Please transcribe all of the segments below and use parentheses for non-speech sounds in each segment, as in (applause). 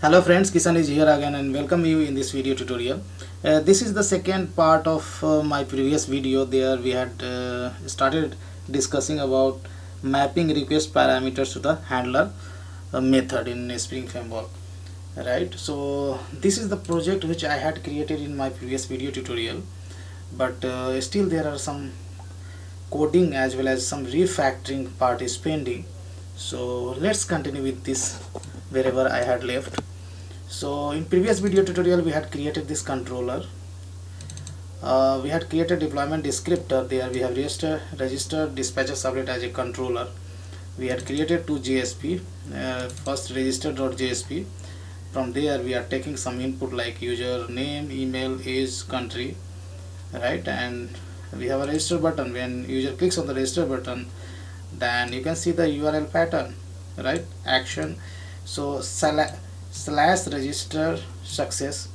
hello friends Kishan is here again and welcome you in this video tutorial. Uh, this is the second part of uh, my previous video. There we had uh, started discussing about mapping request parameters to the handler uh, method in spring framework right? So this is the project which I had created in my previous video tutorial but uh, still there are some coding as well as some refactoring part is pending. So let's continue with this wherever I had left so in previous video tutorial we had created this controller. Uh, we had created deployment descriptor. There we have registered registered dispatcher servlet as a controller. We had created two JSP uh, first register.jsp from there we are taking some input like user name email age country right? And we have a register button. When user clicks on the register button then you can see the url pattern right? Action. So slash register success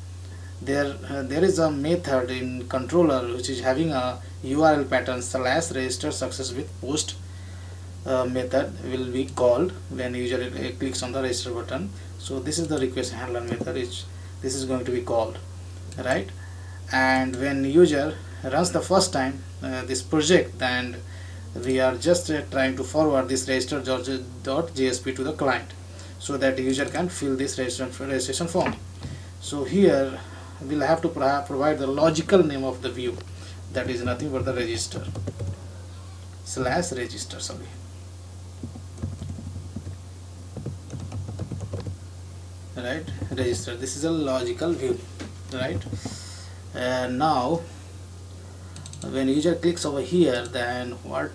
there uh, there is a method in controller which is having a url pattern slash register success with post uh, method will be called when user clicks on the register button. So this is the request handler method which this is going to be called right? And when user runs the first time uh, this project and we are just uh, trying to forward this register.jsp to the client so that user can fill this registration form. So here we'll have to provide the logical name of the view. That is nothing but the register. Slash register sorry. Right register. This is a logical view right? And now when user clicks over here then what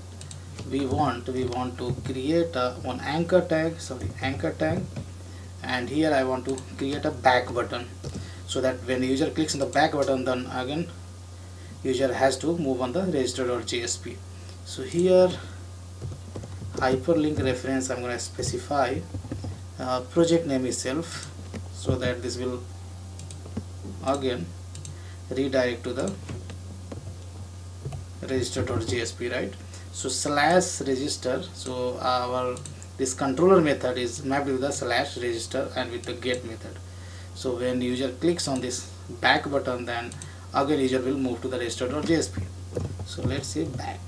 we want we want to create a one anchor tag sorry anchor tag. And here I want to create a back button. So that when the user clicks on the back button then again user has to move on the register.jsp so here hyperlink reference I'm going to specify uh, project name itself so that this will again redirect to the register.jsp right so slash register. So our this controller method is mapped with the slash register and with the get method. So when user clicks on this back button then again user will move to the register.jsp so let's say back.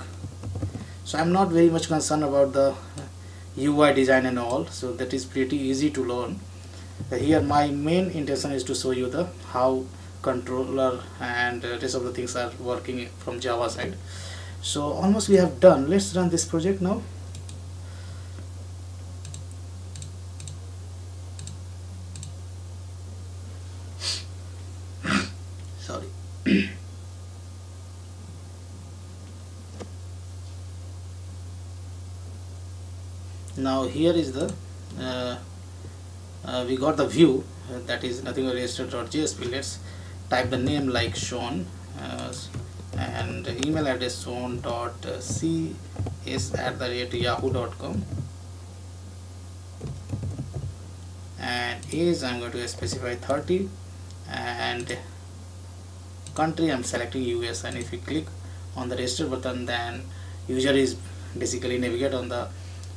So i'm not very much concerned about the ui design and all. So that is pretty easy to learn. Here my main intention is to show you the how controller and uh, rest of the things are working from java side so almost we have done. Let's run this project now. (coughs) Sorry. (coughs) Now here is the uh, uh, we got the view. Uh, that is nothing but register.jsp let's type the name like shown and email address shown dot cs at the rate yahoo.com and age I'm going to specify 30 and country I'm selecting US and if you click on the register button then user is basically navigate on the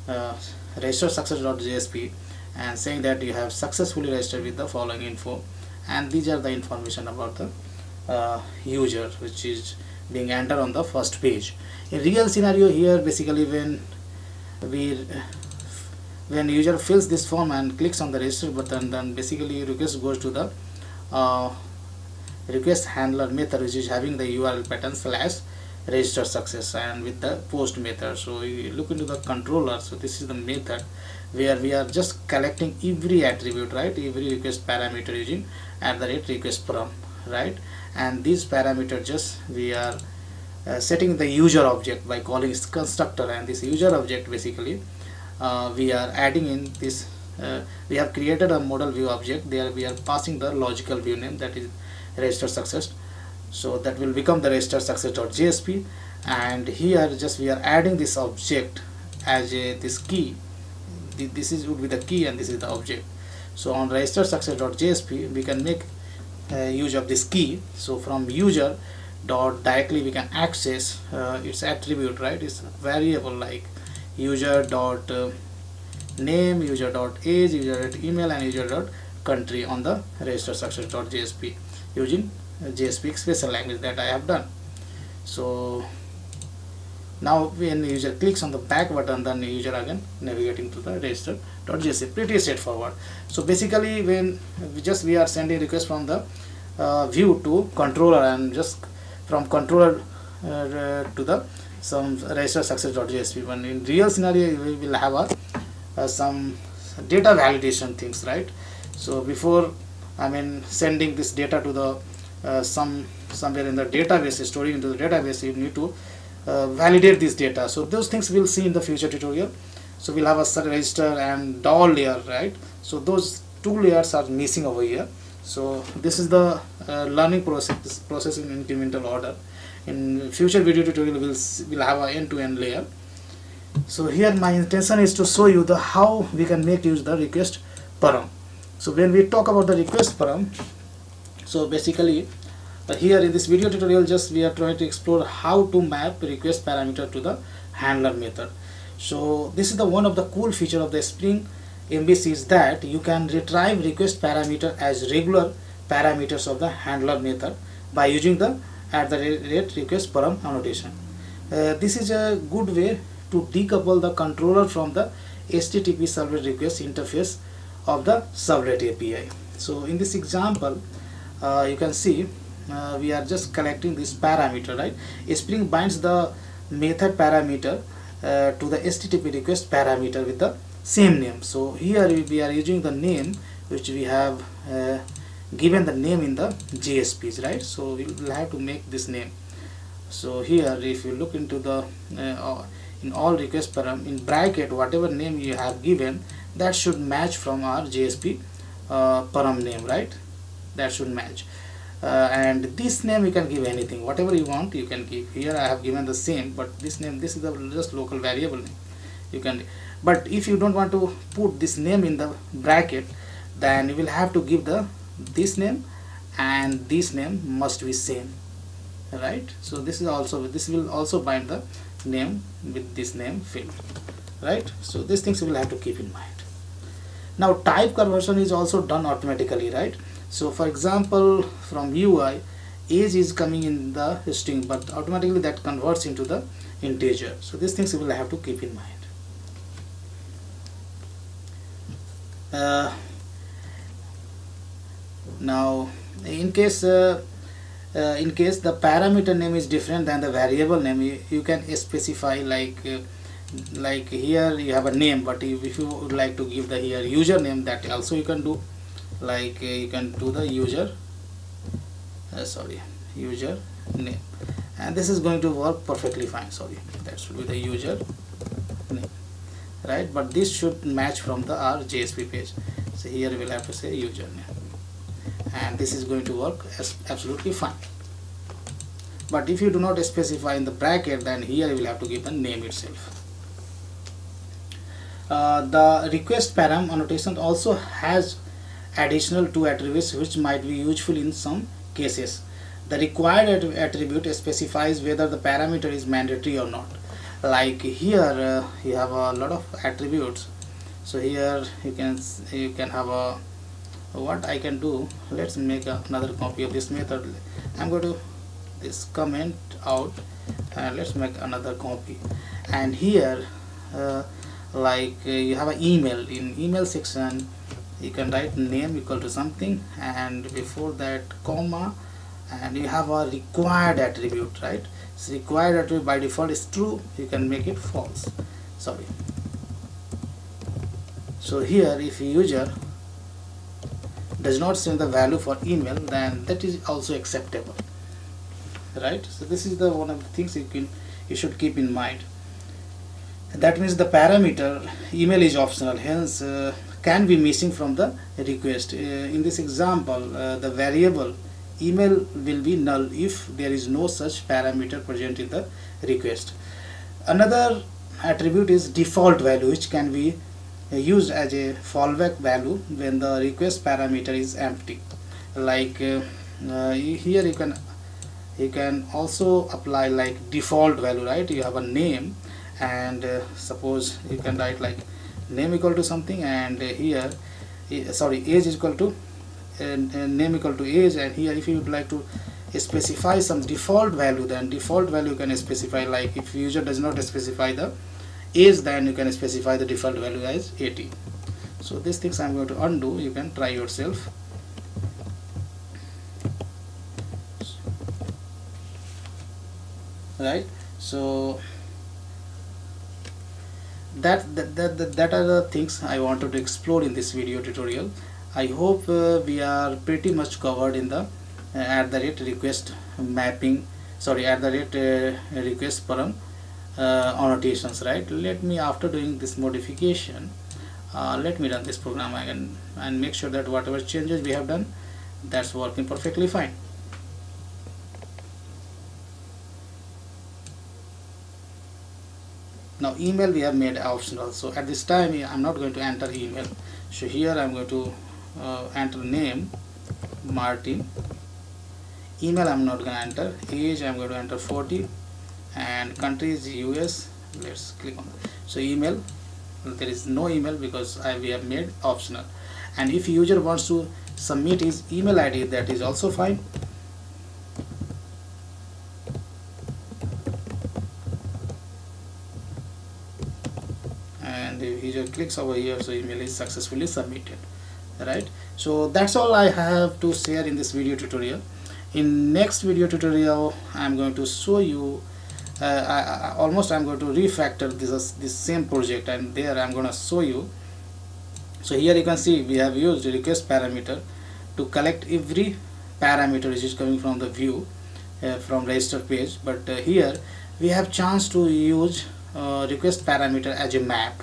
uh, register success.jsp and saying that you have successfully registered with the following info. And these are the information about the uh, user which is being entered on the first page. In real scenario here basically when we when user fills this form and clicks on the register button then basically request goes to the uh, request handler method which is having the url pattern slash register success and with the post method. So you look into the controller. So this is the method where we are just collecting every attribute right? Every request parameter using at the rate request param right and this parameter just we are uh, setting the user object by calling its constructor. And this user object basically uh, we are adding in this uh, we have created a model view object. There we are passing the logical view name that is register success. So that will become the register success.jsp and here just we are adding this object as a this key. This is would be the key and this is the object. So on register success.jsp we can make use of this key. So from user dot directly we can access uh, its attribute right? It's variable like user dot uh, name user dot age user dot email and user dot country on the register success dot jsp using JSP expression language that I have done. So now when user clicks on the back button then the user again navigating to the register.jsp pretty straightforward. So basically when we just we are sending request from the uh, view to controller and just from controller uh, to the some register success.jsp but in real scenario we will have a uh, some data validation things right? So before I mean sending this data to the uh, some somewhere in the database storing into the database you need to uh, validate this data. So those things we'll see in the future tutorial. So we'll have a register and DAL layer right? So those two layers are missing over here. So this is the uh, learning process process in incremental order. In future video tutorial we'll we'll have a end-to-end -end layer. So here my intention is to show you the how we can make use the request param. So when we talk about the request param so basically uh, here in this video tutorial just we are trying to explore how to map request parameter to the handler method so this is the one of the cool feature of the spring MVC is that you can retrieve request parameter as regular parameters of the handler method by using the at the rate request param annotation. Uh, this is a good way to decouple the controller from the HTTP servlet request interface of the servlet API. So in this example, uh, you can see uh, we are just collecting this parameter, right? Spring binds the method parameter uh, to the HTTP request parameter with the same name. So here we are using the name which we have uh, given the name in the JSPs, right? So we will have to make this name. So here if you look into the uh, in all request param in bracket whatever name you have given that should match from our JSP uh, param name right that should match uh, and this name you can give anything. Whatever you want you can give. Here I have given the same but this name this is the just local variable name. You can but if you don't want to put this name in the bracket then you will have to give the this name and this name must be same. Right? So this is also this will also bind the name with this name field. Right? So these things you will have to keep in mind. Now type conversion is also done automatically right so for example from UI age is coming in the string but automatically that converts into the integer. So these things you will have to keep in mind. Uh, now in case uh, uh, in case the parameter name is different than the variable name you, you can specify like uh, like here you have a name but if, if, you would like to give the here username that also you can do like uh, you can do the user uh, sorry user name. And this is going to work perfectly fine sorry. That should be the user name right? But this should match from the our JSP page. So here we'll have to say user name. And this is going to work as absolutely fine. But if you do not specify in the bracket then here you will have to give the name itself. Uh, the request param annotation also has additional two attributes which might be useful in some cases. The required attribute specifies whether the parameter is mandatory or not. Like here uh, you have a lot of attributes. So here you can you can have a what I can do let's make another copy of this method. I'm going to this comment out and let's make another copy. And here uh, like uh, you have an email. In email section you can write name equal to something and before that comma and you have a required attribute right? So required attribute by default is true you can make it false. Sorry. So here if user does not send the value for email then that is also acceptable right? So this is the one of the things you can you should keep in mind. That means the parameter email is optional hence uh, can be missing from the request. Uh, in this example uh, the variable email will be null if there is no such parameter present in the request. Another attribute is default value which can be used as a fallback value when the request parameter is empty. Like uh, uh, here you can you can also apply like default value right? You have a name and uh, suppose you can write like name equal to something and here eh, sorry age is equal to and, name equal to age and here if you would like to specify some default value then default value can specify like if user does not specify the age then you can specify the default value as 80 so these things I'm going to undo. You can try yourself. Right? So that, that, that, that are the things I wanted to explore in this video tutorial. I hope uh, we are pretty much covered in the uh, at the rate request mapping sorry at the rate uh, request param uh, annotations right? Let me after doing this modification uh, let me run this program again and make sure that whatever changes we have done that's working perfectly fine now email we have made optional so at this time I'm not going to enter email. So here I'm going to uh, enter name Martin. Email I'm not going to enter. Age I'm going to enter 40 and country is US let's click on so email there is no email because I, we have made optional. And if user wants to submit his email ID that is also fine and the user clicks over here so email is successfully submitted right? So that's all I have to share in this video tutorial. In next video tutorial I'm going to show you uh, I, I, almost I'm going to refactor this this same project and there I'm going to show you. So here you can see we have used request parameter to collect every parameter which is coming from the view uh, from register page. But uh, here we have chance to use uh, request parameter as a map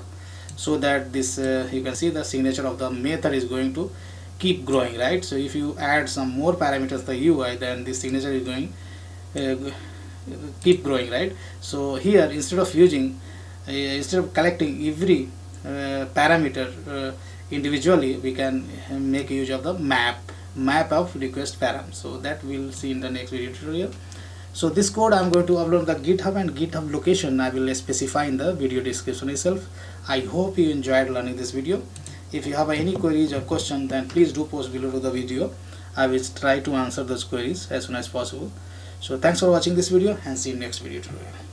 so that this uh, you can see the signature of the method is going to keep growing right? So if you add some more parameters the UI then the signature is going uh, keep growing right? So here instead of using uh, instead of collecting every uh, parameter uh, individually we can make use of the map map of request param. So that we'll see in the next video tutorial so this code i'm going to upload on the github and github location. I will specify in the video description itself. I hope you enjoyed learning this video. If you have any queries or questions then please do post below to the video. I will try to answer those queries as soon as possible. So thanks for watching this video and see you next video tutorial